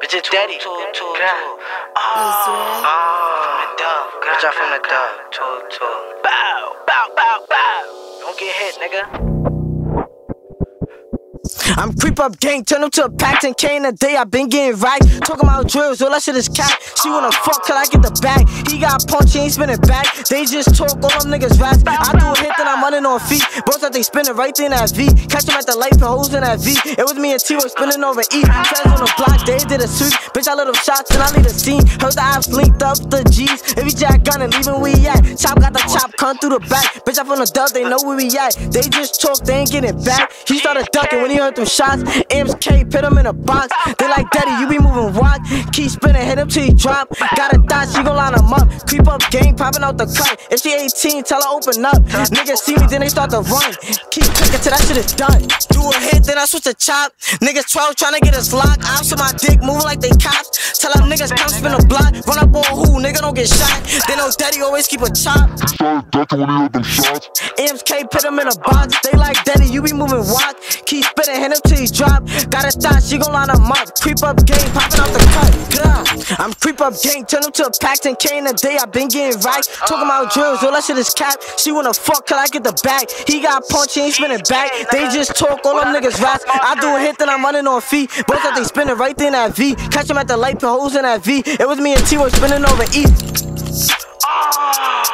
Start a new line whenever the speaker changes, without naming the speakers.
Bitch, it's daddy. Two, two, two. Oh, from the dub. Bitch, I from the dub. Two, two. Bow, bow, bow, bow. Don't get hit, nigga.
I'm creep up gang, turn up to a pack and cane a day. I been getting right. Talking about drills, all that shit is cap. She wanna fuck till I get the bag. He got punch, he ain't spinning back. They just talk, all them niggas rats. I do a hit, then I'm running on feet. Both that they spinning right in that V. Catch them at the light for hoes in that V. It was me and T was spinning over E. Feds on the block, they did a sweep. Bitch, I let them shots and I lead a scene. Heard the apps linked up the G's. If he jack gun and leaving we at. Chop got the chop, come through the back. Bitch, I from the dub, they know where we at. They just talk, they ain't getting back. He started ducking when he heard them shots. M's K, put him in a box. They like, Daddy, you be moving rock. Keep spinning, hit him till he drop. Got a thought, she gon' line him up. Creep up, gang, popping out the cut. If she 18, tell her open up. Niggas see me, then they start to run. Keep clicking till that shit is done. Do a hit, then I switch to chop. Niggas 12 tryna get us locked. Ops on my dick, moving like they cops. Tell them niggas come spin a block. Run up on who, nigga don't get shot. They know Daddy always keep a chop.
Started ducking when he heard them shots.
MK put him in a box. They like Daddy, you be moving rock. Keep spinning, penalties drop. Got a thought, she gon' line them up. Creep up game, popping off the cut. I'm creep up gang, turn them to a pact and cane a day. I been getting right. Talking about drills, all that shit is cap. She wanna fuck, cause I get the back. He got punch, he ain't spinning back. They just talk, all them niggas raps. I do a hit, then I'm running on feet. Both that they spinning right there in that V. Catch him at the light, put holes in that V. It was me and T were spinning over E. Ah.